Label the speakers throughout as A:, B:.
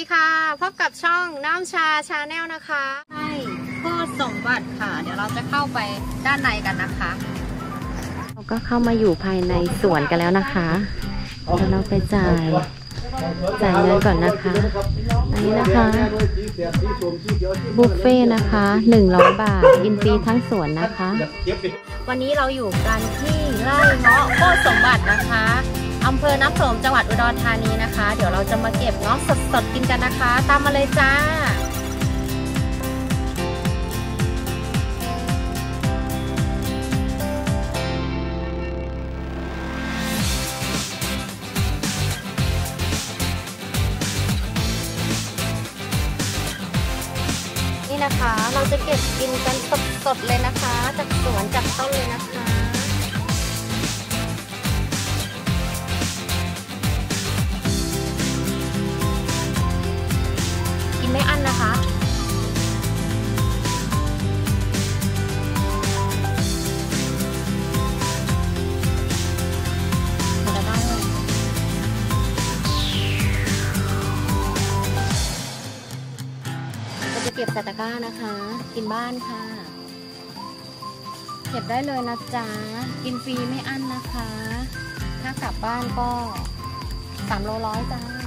A: ดีค่ะ พบกับช่องน้ำชา channel นะคะ ไร่โคตรสมบัติค่ะ เดี๋ยวเราจะเข้าไปด้านในกันนะคะ
B: เราก็เข้ามาอยู่ภายในสวนกันแล้วนะคะเดี๋ยวเราไปจ่ายจ่ายเงินก่อนนะคะอันนี้นะคะบุฟเฟ่ต์นะคะ100 บาทกินฟรีทั้งสวนนะคะ
A: วันนี้เราอยู่กันที่ไร่เงาะโคตรสมบัตินะคะ อำเภอน้ำโสมจังหวัดอุดรธานีนะคะ เดี๋ยวเราจะมาเก็บเงาะสดๆกินกันนะคะ ตามมาเลยจ้านี่นะคะเราจะเก็บกินกันสดๆเลยนะคะ จากสวนจากต้นเลยนะคะ นะคะจะเลยเราจะเก็บใส่ตะกร้านะคะ กินบ้านค่ะ เก็บได้เลยนะจ๊ะ กินฟรีไม่อั้นนะคะ ถ้ากลับบ้านก็สามโลร้อยจ้า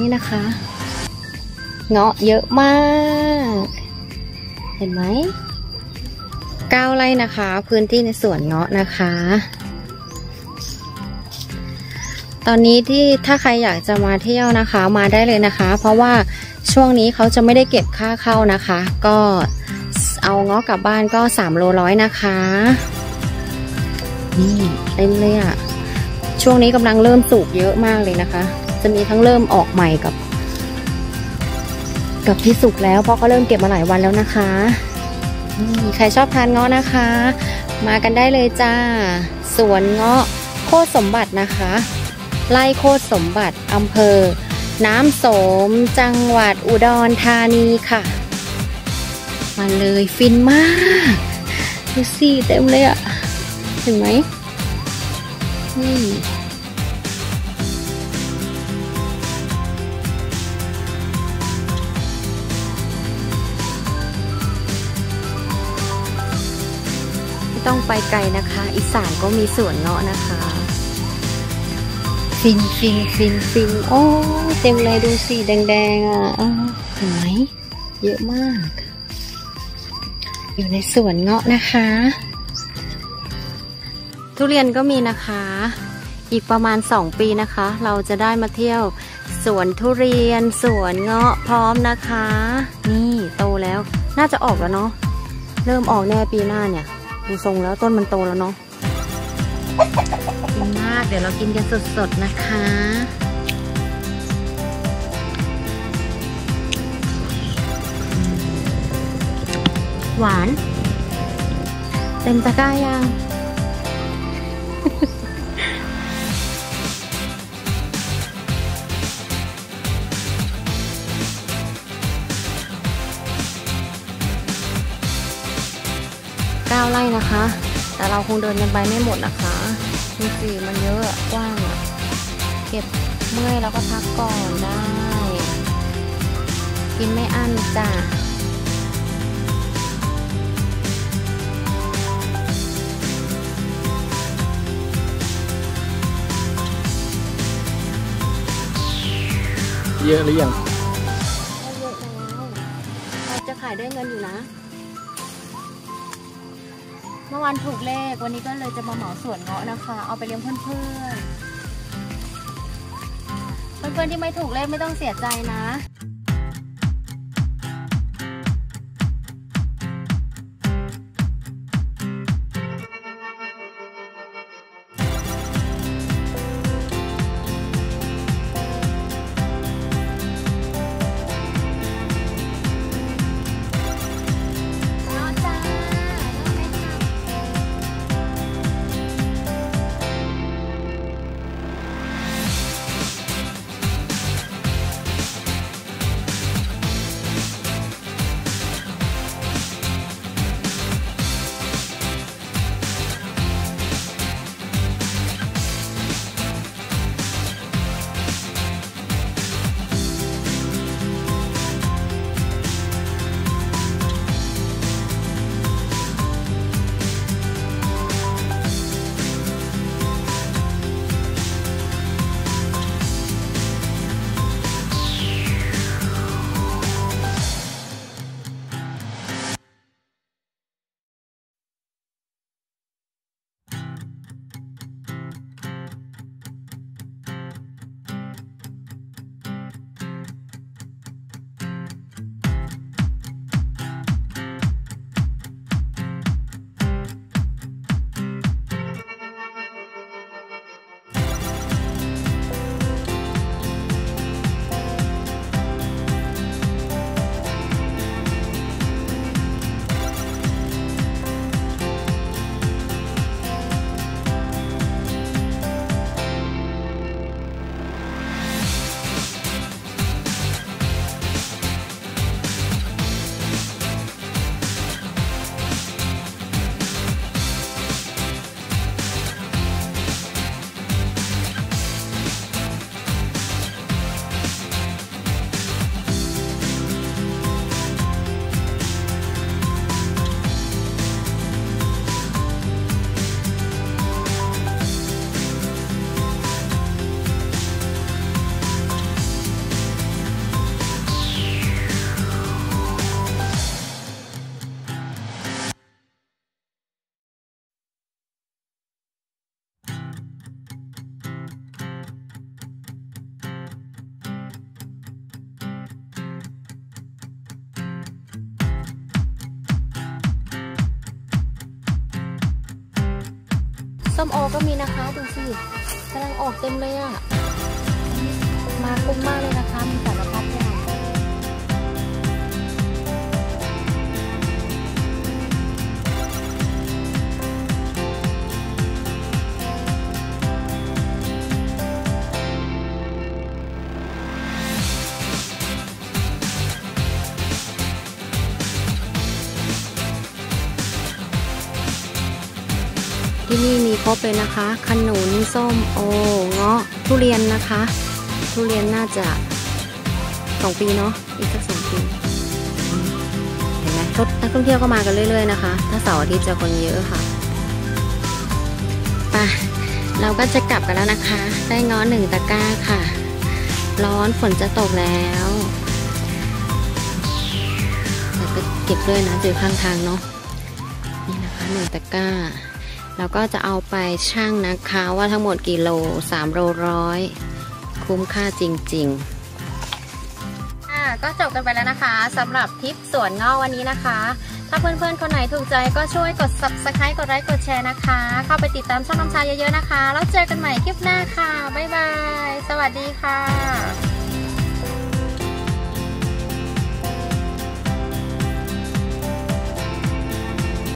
A: นี่นะคะ เงาะเยอะมาก เห็นไหมเก้าไร่นะคะ พื้นที่ในสวนเงาะนะคะ ตอนนี้ที่ถ้าใครอยากจะมาเที่ยวนะคะ มาได้เลยนะคะ เพราะว่าช่วงนี้เขาจะไม่ได้เก็บค่าเข้านะคะ ก็เอาเงาะกลับบ้านก็3โลร้อยนะคะ นี่เต็มเลยอะช่วงนี้กำลังเริ่มสุกเยอะมากเลยนะคะ จะมีทั้งเริ่มออกใหม่กับ กับที่สุกแล้วเพราะก็เริ่มเก็บมาหลายวันแล้วนะคะใครชอบทานเงาะนะคะ มากันได้เลยจ้า สวนเงาะโคตรสมบัตินะคะไร่โคตรสมบัติอำเภอ น้ำโสม จังหวัดอุดรธานีค่ะ มาเลยฟินมากดูสิเต็มเลยอะเห็นไหมนี่ ต้องไปไกลนะคะ อีสานก็มีสวนเงาะนะคะ ฟินฟินฟินฟินโอ้เต็มเลยดูสิแดงๆอะอ้าวเห็นไหมเยอะมาก อยู่ในสวนเงาะนะคะ ทุเรียนก็มีนะคะ อีกประมาณ 2 ปีนะคะ เราจะได้มาเที่ยวสวนทุเรียนสวนเงาะพร้อมนะคะ นี่โตแล้วน่าจะออกแล้วเนาะเริ่มออกแน่ปีหน้าเนี่ย ดูทรงแล้วต้นมันโตแล้วเนาะกินมากเดี๋ยวเรากินกันสดๆนะคะหวาน เต็มตะกร้ายัง เก้าไร่นะคะ แต่เราคงเดินกันไปไม่หมดนะคะดูสิมันเยอะอะกว้างอะเก็บเมื่อยแล้วก็พักก่อนได้ กินไม่อั้นจ้ะ
C: เยอะหรือยัง
A: ได้เยอะแล้วเราจะขายได้เงินอยู่นะเมื่อวานถูกเลข วันนี้ก็เลยจะมาเหมาสวนเงาะนะคะ เอาไปเลี้ยงเพื่อนๆเพื่อนๆที่ไม่ถูกเลขไม่ต้องเสียใจนะ ส้มโอก็มีนะคะดูสิกำลังออกเต็มเลยอะมาคุ้มมากเลยนะคะมีสารพัด นี่มีครบเลยนะคะขนุนส้มโอเงาะทุเรียนนะคะ ทุเรียนน่าจะสองปีเนาะอีกสักสองปีเห็นไหมนักท่องเที่ยวก็มากันเรื่อยๆนะคะ ถ้าเสาร์อาทิตย์จะคนเยอะค่ะไปเราก็จะกลับกันแล้วนะคะ ได้เง้อหนึ่งตะกร้าค่ะ ร้อนฝนจะตกแล้วแต่ก็เก็บด้วยนะเจอข้างทางเนาะนี่นะคะหนึ่งตะกร้า เราก็จะเอาไปชั่งนะคะว่าทั้งหมดกี่โล3โลร้อยคุ้มค่าจริงๆอ่าก็จบกันไปแล้วนะคะสำหรับทริปสวนเงาวันนี้นะคะ ถ้าเพื่อนๆ คนไหนถูกใจก็ช่วยกด subscribe กดไลค์กดแชร์นะคะ เข้าไปติดตามช่องน้ำชาเยอะๆนะคะ แล้วเจอกันใหม่คลิปหน้าค่ะ บ๊ายบาย สวัสดีค่ะ